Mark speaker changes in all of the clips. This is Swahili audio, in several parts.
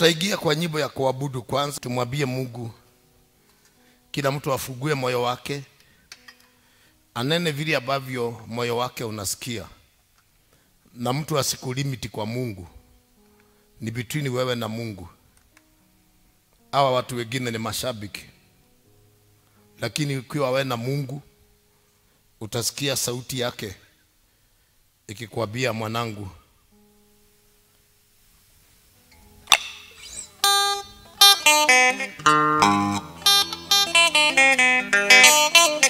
Speaker 1: Tutaingia kwa nyimbo ya kuabudu kwanza, tumwambie Mungu, kila mtu afugue moyo wake, anene vile ambavyo moyo wake unasikia, na mtu asikulimiti kwa Mungu. Ni between wewe na Mungu. Hawa watu wengine ni mashabiki, lakini ukiwa wewe na Mungu utasikia sauti yake ikikwambia, mwanangu, Thank you.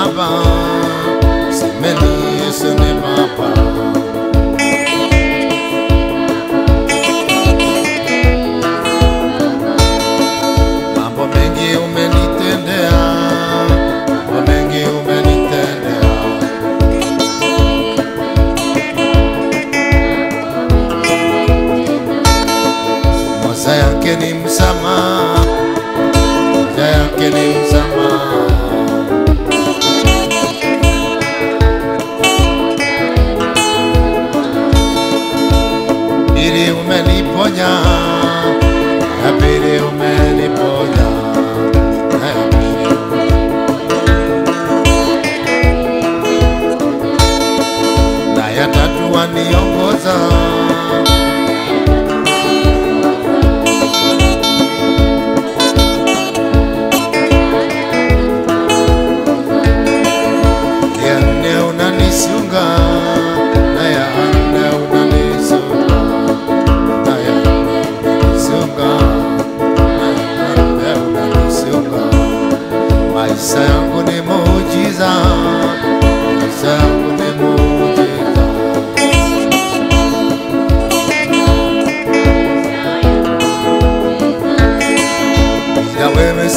Speaker 1: Yesu melipoña, la pereo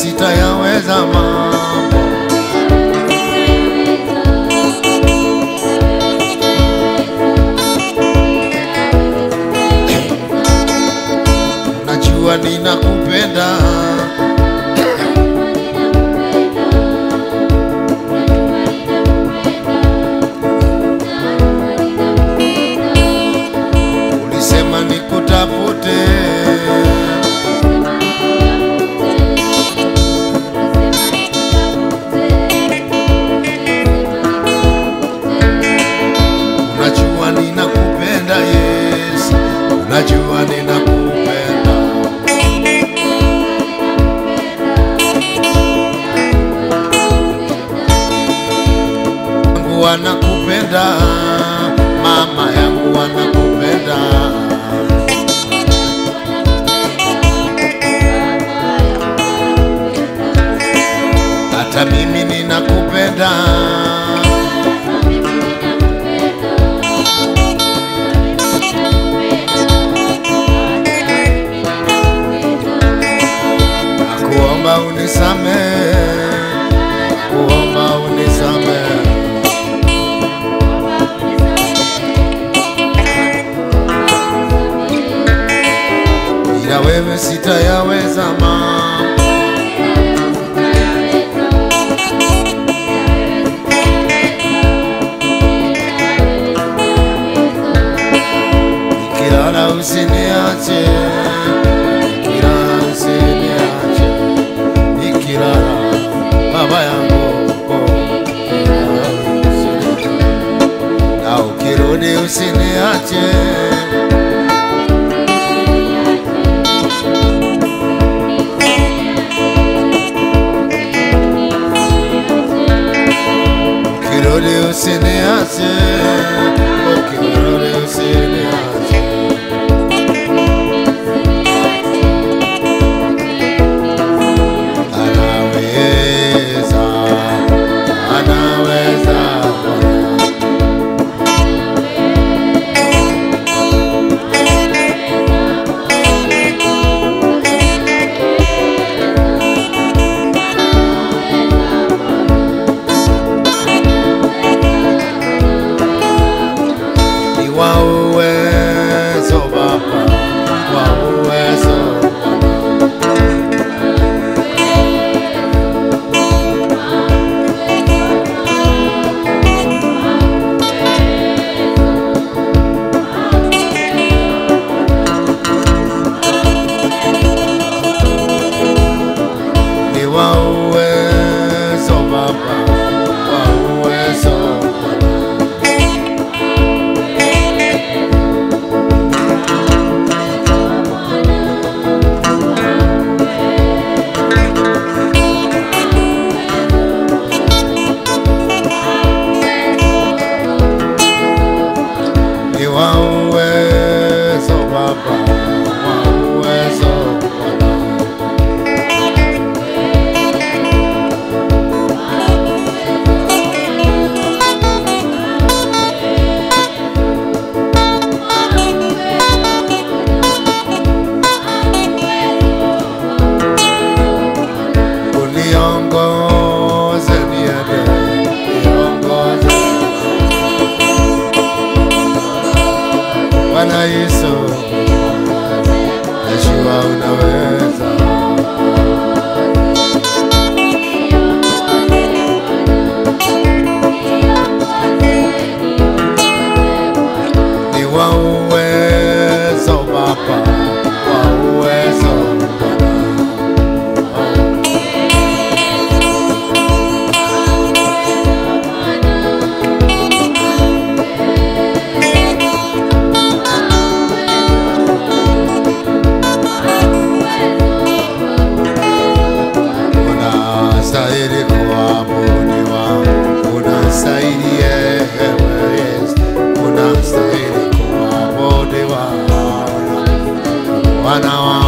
Speaker 1: bila na cuvenda. Bwana Yesu, najua unaweza. Bwana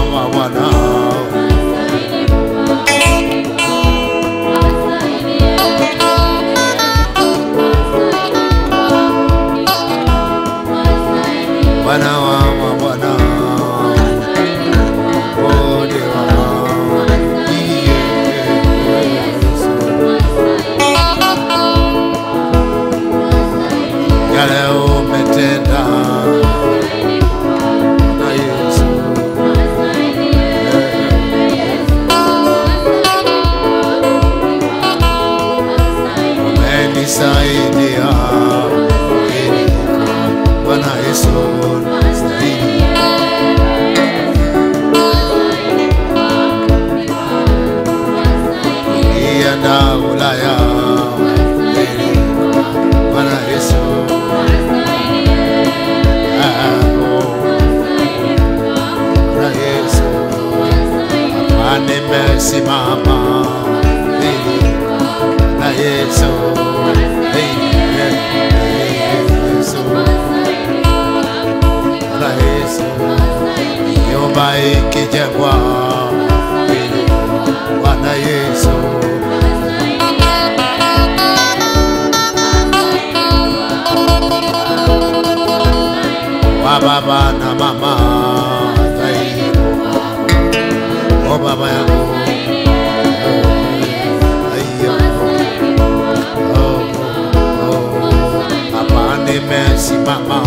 Speaker 1: nimesimama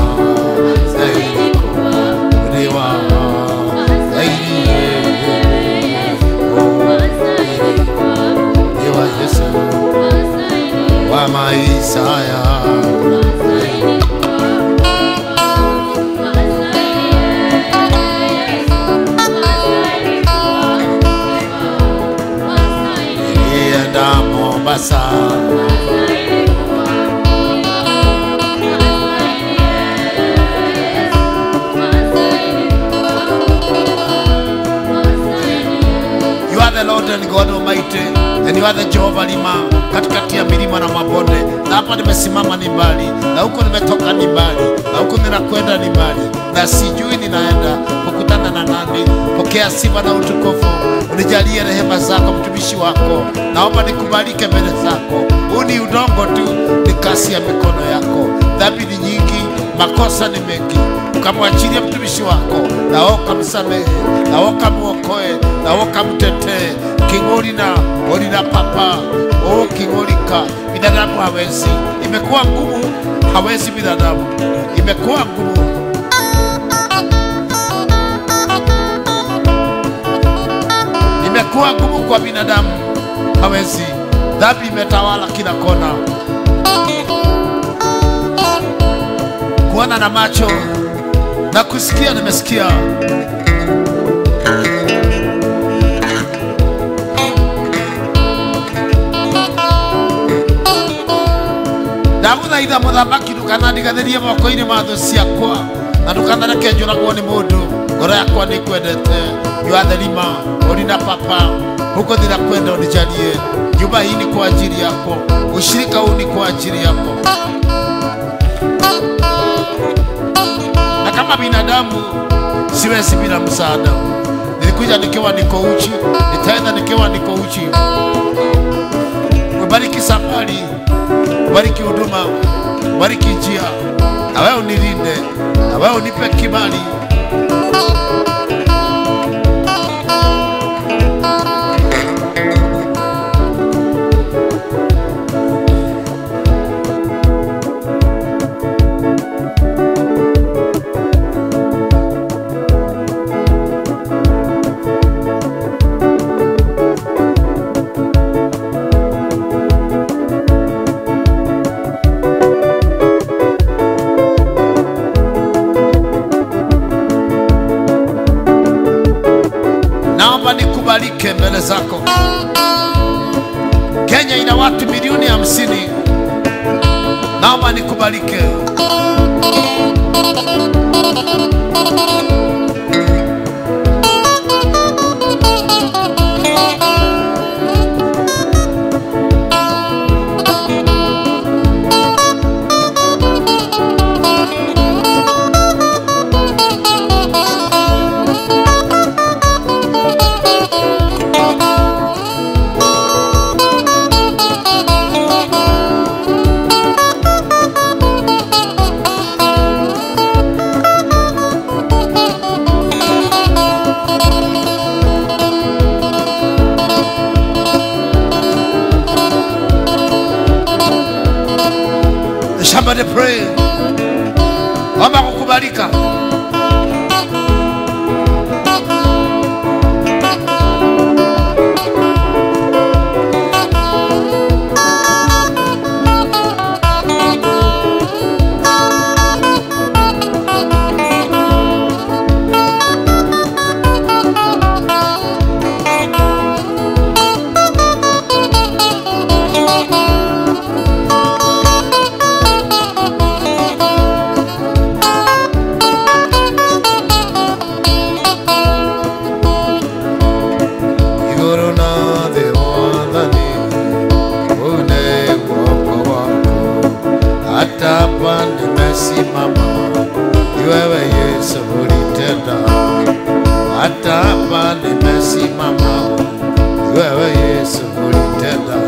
Speaker 1: zaidi kuliwa zaidi, oh, Diwa Yesu wa maisha God Almighty, are the Jehovah Lima, katikati ya milima na mabonde. Na hapa nimesimama ni mbali, na huko nimetoka ni mbali, na huko ninakwenda ni mbali, na sijui ninaenda kukutana na nani. Pokea sifa na utukufu, unijalie rehema zako, mtumishi wako. Naomba nikubalike mbele zako. Huu ni udongo tu, ni kasi ya mikono yako. Dhambi ni nyingi, makosa ni mengi ukamwachilia mtumishi wako, nao ukamsamehe, nao ukamwokoe, nao ukamtetee. King'oli na oli na papa. O king'olika, binadamu hawezi, imekuwa ngumu, hawezi binadamu, imekuwa ngumu. Imekuwa ngumu kwa binadamu, hawezi. Dhambi imetawala kila kona, kuona na macho na kusikia nimesikia. ndaguthaitha muthamaki ndukanandigathĩrie moko-inĩ ma thũ ciakwa na ndũkanareke njũragwo nĩ mũndũ. Ngoro yakwa nĩ kwendete yuatherima uri na papa. Huko ninakwenda ũnijarie nyumba hii nĩ kwa ajili yako. Ushirika huu ni kwa ajili yako kama binadamu siwezi bila msaada. Nilikuja nikiwa niko uchi, nitaenda nikiwa niko uchi. Ubariki safari, ubariki huduma, ubariki njia, na wewe unilinde, na wewe unipe kibali. Naomba nikubalike. Bwana, nimesima wewe Yesu ulitenda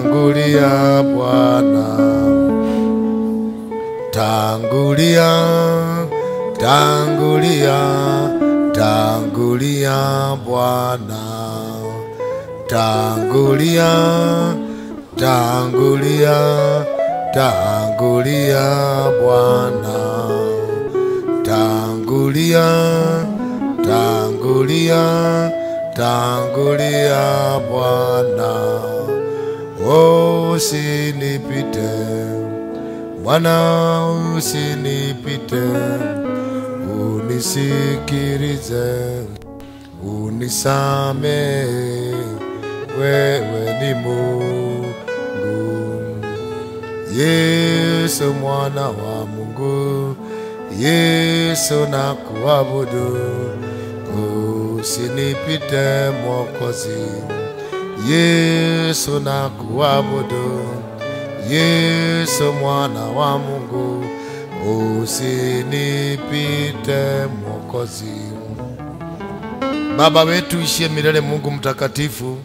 Speaker 1: tangulia Bwana. Tangulia, tangulia, tangulia Bwana. Tangulia, tangulia, tangulia Bwana. Tangulia, tangulia, tangulia Bwana. Usinipite Bwana, usinipite, unisikilize, unisame, wewe ni Mungu. Yesu mwana wa Mungu, Yesu na kuabudu, usinipite Mwokozi. Yesu na kuabudu, Yesu mwana wa Mungu, usinipite Mwokozi. Baba wetu ishie milele, Mungu mtakatifu,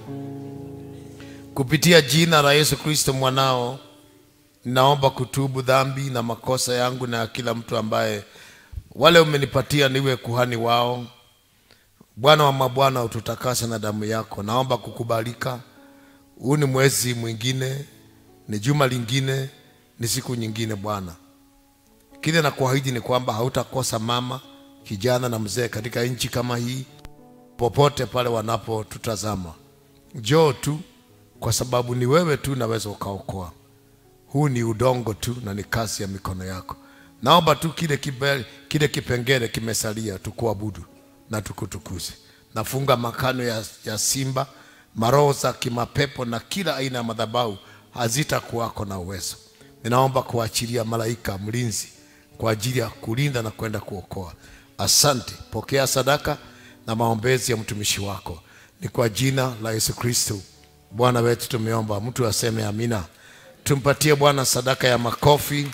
Speaker 1: kupitia jina la Yesu Kristo mwanao naomba kutubu dhambi na makosa yangu na kila mtu ambaye wale umenipatia niwe kuhani wao. Bwana wa mabwana, ututakase na damu yako. Naomba kukubalika. Huu ni mwezi mwingine, ni juma lingine, ni siku nyingine. Bwana, kile na kuahidi ni kwamba hautakosa mama, kijana na mzee katika nchi kama hii, popote pale wanapotutazama. Njoo tu, kwa sababu ni wewe tu naweza ukaokoa huu ni udongo tu na ni kazi ya mikono yako. Naomba tu kile, kibali, kile kipengele kimesalia tukuabudu na tukutukuze. Nafunga makano ya, ya simba, maroho za kimapepo na kila aina ya madhabahu hazitakuwako na uwezo. Ninaomba kuachilia malaika mlinzi kwa ajili ya kulinda na kwenda kuokoa. Asante, pokea sadaka na maombezi ya mtumishi wako, ni kwa jina la Yesu Kristo Bwana wetu tumeomba. Mtu aseme amina. Tumpatie Bwana sadaka ya makofi.